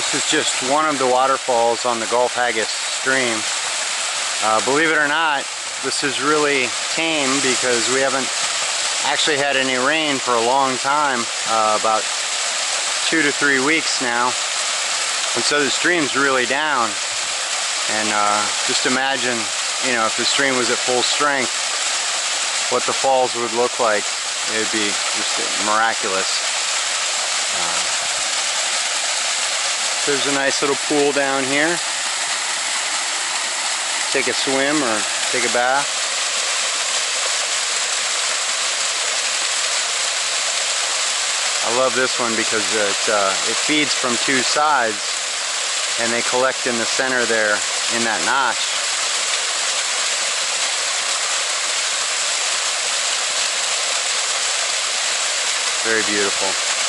This is just one of the waterfalls on the Gulf Hagas stream. Uh, believe it or not, this is really tame because we haven't actually had any rain for a long time, uh, about two to three weeks now. And so the stream's really down. And uh, just imagine, you know, if the stream was at full strength, what the falls would look like. It would be just miraculous. There's a nice little pool down here. Take a swim or take a bath. I love this one because it, uh, it feeds from two sides and they collect in the center there in that notch. Very beautiful.